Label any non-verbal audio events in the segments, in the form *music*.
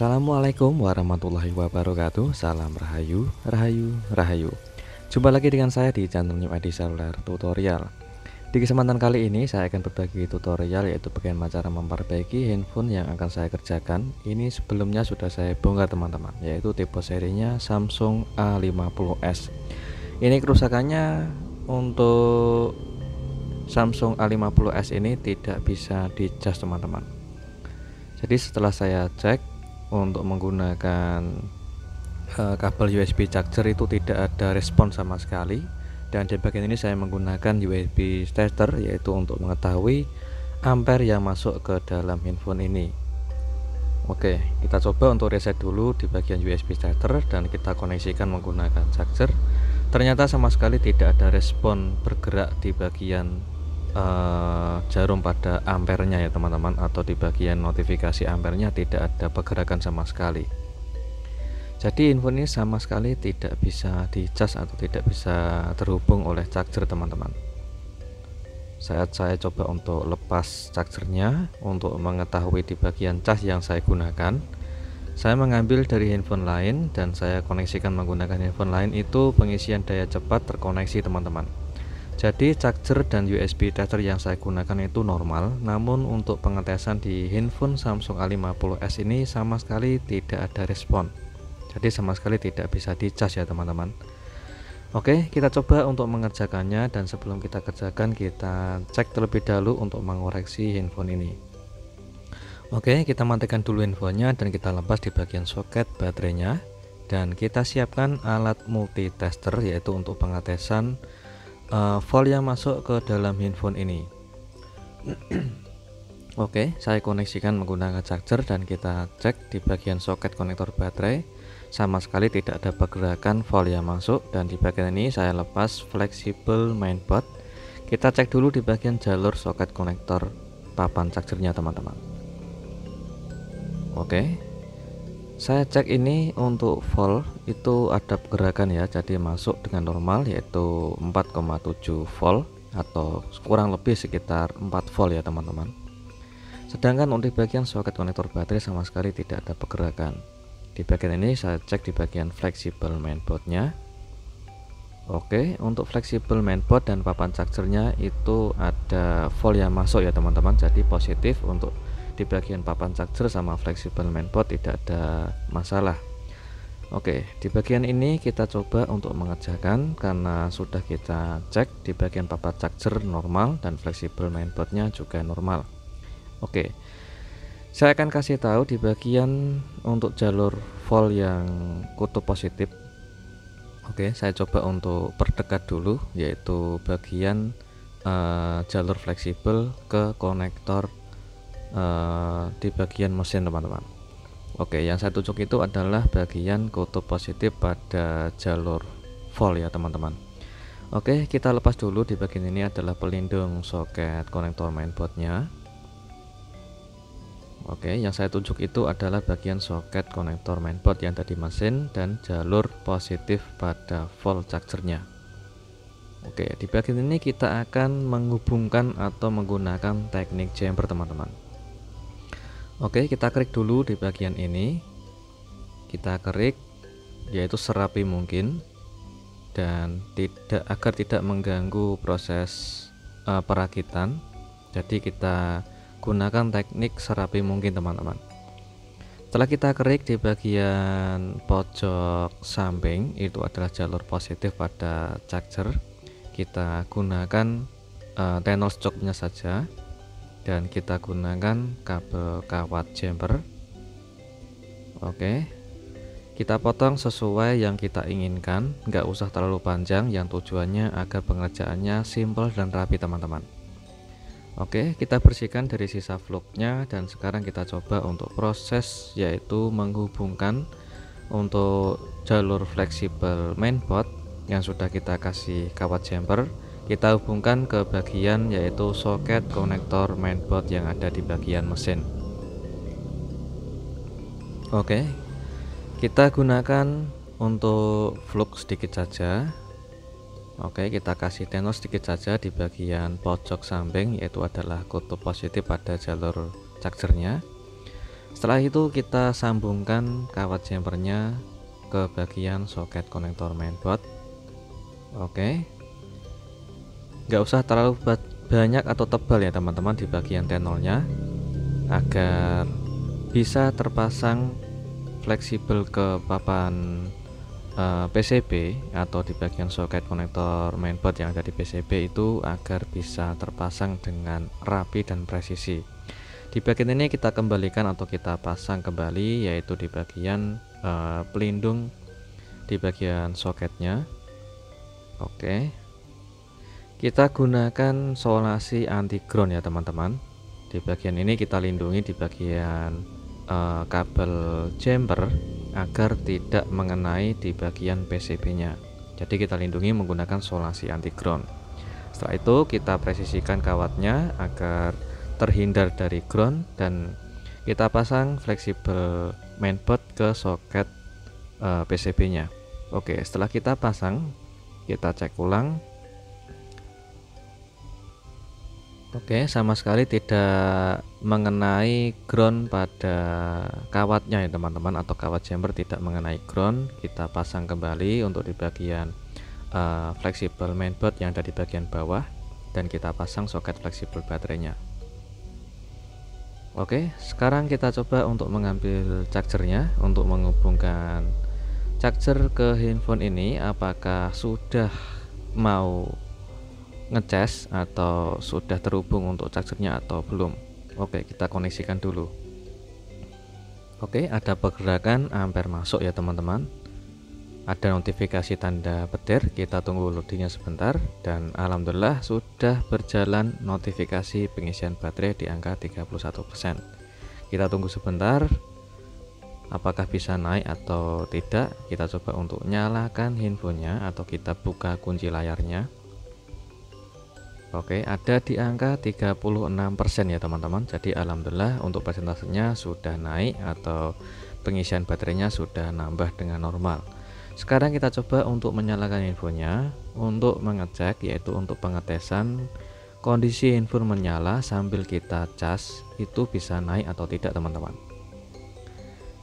Assalamualaikum warahmatullahi wabarakatuh. Salam Rahayu, Rahayu, Rahayu. Jumpa lagi dengan saya di channel New ID Cellular Tutorial. Di kesempatan kali ini saya akan berbagi tutorial yaitu bagaimana cara memperbaiki handphone yang akan saya kerjakan. Ini sebelumnya sudah saya bongkar teman-teman yaitu tipe serinya Samsung A50s Ini kerusakannya untuk Samsung A50s ini tidak bisa dicas teman-teman. Jadi setelah saya cek untuk menggunakan uh, kabel USB charger itu tidak ada respon sama sekali. Dan di bagian ini saya menggunakan USB tester yaitu untuk mengetahui ampere yang masuk ke dalam handphone ini. Oke kita coba untuk reset dulu di bagian USB tester dan kita koneksikan menggunakan charger. Ternyata sama sekali tidak ada respon bergerak di bagian uh, jarum pada ampernya ya teman-teman atau di bagian notifikasi ampernya tidak ada pergerakan sama sekali. Jadi info ini sama sekali tidak bisa dicas atau tidak bisa terhubung oleh charger teman-teman. Saat saya coba untuk lepas chargernya untuk mengetahui di bagian cas yang saya gunakan saya mengambil dari handphone lain dan saya koneksikan menggunakan handphone lain itu pengisian daya cepat terkoneksi teman-teman jadi charger dan USB tester yang saya gunakan itu normal namun untuk pengetesan di handphone Samsung A50s ini sama sekali tidak ada respon. Jadi sama sekali tidak bisa dicas ya teman-teman. Oke kita coba untuk mengerjakannya dan sebelum kita kerjakan kita cek terlebih dahulu untuk mengoreksi handphone ini. Oke kita matikan dulu handphonenya dan kita lepas di bagian soket baterainya. Dan kita siapkan alat multitester yaitu untuk pengetesan uh, file yang masuk ke dalam handphone ini. *clears throat* Oke, saya koneksikan menggunakan charger dan kita cek di bagian soket konektor baterai. Sama sekali tidak ada pergerakan file yang masuk dan di bagian ini saya lepas fleksibel mainboard. Kita cek dulu di bagian jalur soket konektor papan chargernya teman-teman. Oke saya cek ini untuk volt itu ada pergerakan ya jadi masuk dengan normal yaitu 4,7 volt atau kurang lebih sekitar 4 volt ya teman-teman. Sedangkan untuk bagian soket konektor baterai sama sekali tidak ada pergerakan. Di bagian ini saya cek di bagian fleksibel mainboardnya. Oke untuk fleksibel mainboard dan papan chargernya itu ada volt yang masuk ya teman-teman. Jadi positif untuk di bagian papan charger sama fleksibel mainboard tidak ada masalah. Oke di bagian ini kita coba untuk mengerjakan karena sudah kita cek di bagian papan charger normal dan fleksibel mainboardnya juga normal. Oke saya akan kasih tahu di bagian untuk jalur volt yang kutub positif. Oke saya coba untuk perdekat dulu yaitu bagian uh, jalur fleksibel ke konektor uh, di bagian mesin teman-teman. Oke yang saya tunjuk itu adalah bagian kutub positif pada jalur volt ya teman-teman. Oke kita lepas dulu. Di bagian ini adalah pelindung soket konektor mainboardnya. Oke yang saya tunjuk itu adalah bagian soket konektor mainboard yang tadi mesin dan jalur positif pada volt chargernya. Oke di bagian ini kita akan menghubungkan atau menggunakan teknik chamber teman-teman Oke kita klik dulu di bagian ini. Kita klik yaitu serapi mungkin. Dan tidak agar tidak mengganggu proses uh, perakitan. Jadi kita gunakan teknik serapi mungkin teman-teman. Setelah kita klik di bagian pojok samping itu adalah jalur positif pada charger. Kita gunakan uh, tenor stoknya saja dan kita gunakan kabel kawat jumper oke. Kita potong sesuai yang kita inginkan. Nggak usah terlalu panjang yang tujuannya agar pengerjaannya simple dan rapi teman-teman. Oke kita bersihkan dari sisa vlognya dan sekarang kita coba untuk proses yaitu menghubungkan untuk jalur fleksibel mainboard yang sudah kita kasih kawat jumper kita hubungkan ke bagian yaitu soket konektor mainboard yang ada di bagian mesin. Oke kita gunakan untuk flux sedikit saja. Oke kita kasih tenor sedikit saja di bagian pojok samping yaitu adalah kutub positif pada jalur chargernya. Setelah itu kita sambungkan kawat jumpernya ke bagian soket konektor mainboard. Oke nggak usah terlalu banyak atau tebal ya teman-teman di bagian tenolnya. Agar bisa terpasang fleksibel ke papan eh, PCB atau di bagian soket konektor mainboard yang ada di PCB itu agar bisa terpasang dengan rapi dan presisi. Di bagian ini kita kembalikan atau kita pasang kembali yaitu di bagian uh, pelindung di bagian soketnya. Oke kita gunakan solasi anti ground ya teman-teman. Di bagian ini kita lindungi di bagian uh, kabel jumper agar tidak mengenai di bagian PCB nya. Jadi kita lindungi menggunakan solasi anti ground setelah itu kita presisikan kawatnya agar terhindar dari ground dan kita pasang fleksibel mainboard ke soket uh, eh, PCB nya. Oke setelah kita pasang kita cek ulang Oke, sama sekali tidak mengenai ground pada kawatnya ya teman-teman atau kawat chamber tidak mengenai ground. Kita pasang kembali untuk di bagian uh, fleksibel mainboard yang ada di bagian bawah dan kita pasang soket fleksibel baterainya. Oke, sekarang kita coba untuk mengambil chargernya untuk menghubungkan charger ke handphone ini apakah sudah mau ngecas atau sudah terhubung untuk chargernya atau belum? Oke kita koneksikan dulu. Oke ada pergerakan ampere masuk ya teman-teman. Ada notifikasi tanda petir kita tunggu loadingnya sebentar. Dan Alhamdulillah sudah berjalan notifikasi pengisian baterai di angka 31% kita tunggu sebentar apakah bisa naik atau tidak. Kita coba untuk nyalakan handphonenya atau kita buka kunci layarnya Oke, ada di angka 36% ya teman-teman. Jadi alhamdulillah untuk persentasenya sudah naik atau pengisian baterainya sudah nambah dengan normal. Sekarang kita coba untuk menyalakan infonya untuk mengecek yaitu untuk pengetesan kondisi info menyala sambil kita cas itu bisa naik atau tidak teman-teman.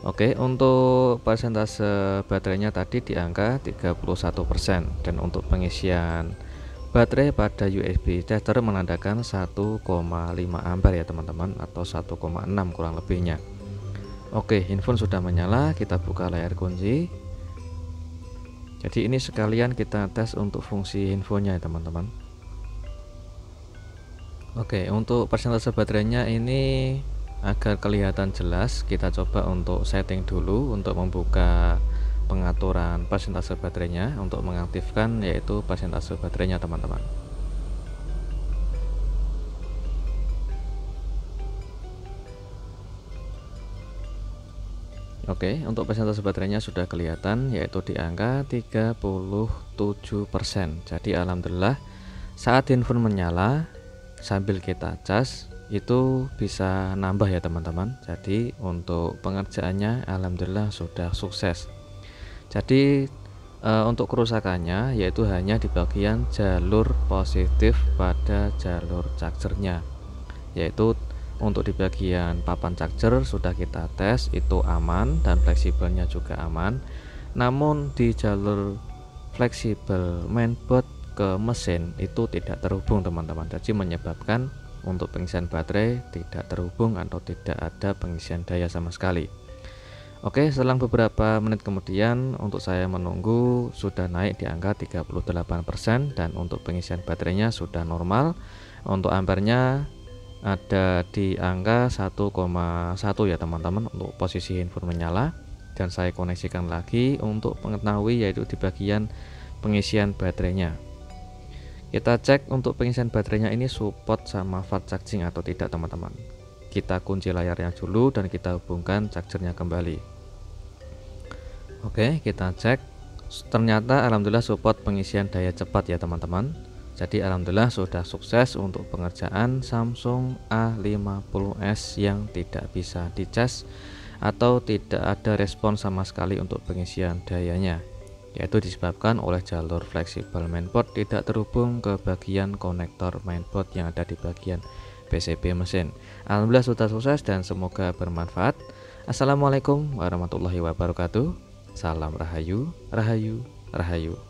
Oke, untuk persentase baterainya tadi di angka 31% dan untuk pengisian Baterai pada USB tester menandakan 1,5 ampere ya teman-teman atau 1,6 kurang lebihnya. Oke, handphone sudah menyala, kita buka layar kunci. Jadi ini sekalian kita tes untuk fungsi infonya ya teman-teman. Oke, untuk persentase baterainya ini agar kelihatan jelas, kita coba untuk setting dulu untuk membuka pengaturan persentase baterainya untuk mengaktifkan yaitu persentase baterainya teman-teman Oke, untuk persentase baterainya sudah kelihatan yaitu di angka 37%. Jadi alhamdulillah saat handphone menyala sambil kita cas itu bisa nambah ya teman-teman. Jadi untuk pengerjaannya alhamdulillah sudah sukses jadi e, untuk kerusakannya yaitu hanya di bagian jalur positif pada jalur chargernya. Yaitu untuk di bagian papan charger sudah kita tes itu aman dan fleksibelnya juga aman. Namun di jalur fleksibel mainboard ke mesin itu tidak terhubung teman-teman. Jadi menyebabkan untuk pengisian baterai tidak terhubung atau tidak ada pengisian daya sama sekali Oke, selang beberapa menit kemudian untuk saya menunggu sudah naik di angka 38% dan untuk pengisian baterainya sudah normal. Untuk ampernya ada di angka 1,1 ya teman-teman untuk posisi handphone menyala dan saya koneksikan lagi untuk mengetahui yaitu di bagian pengisian baterainya. Kita cek untuk pengisian baterainya ini support sama fast charging atau tidak teman-teman kita kunci layarnya dulu dan kita hubungkan chargernya kembali. Oke kita cek. Ternyata alhamdulillah support pengisian daya cepat ya teman-teman. Jadi alhamdulillah sudah sukses untuk pengerjaan Samsung A50s yang tidak bisa dicas atau tidak ada respon sama sekali untuk pengisian dayanya yaitu disebabkan oleh jalur fleksibel mainboard tidak terhubung ke bagian konektor mainboard yang ada di bagian PCB mesin. Alhamdulillah sudah sukses dan semoga bermanfaat. Assalamualaikum warahmatullahi wabarakatuh. Salam Rahayu, Rahayu, Rahayu.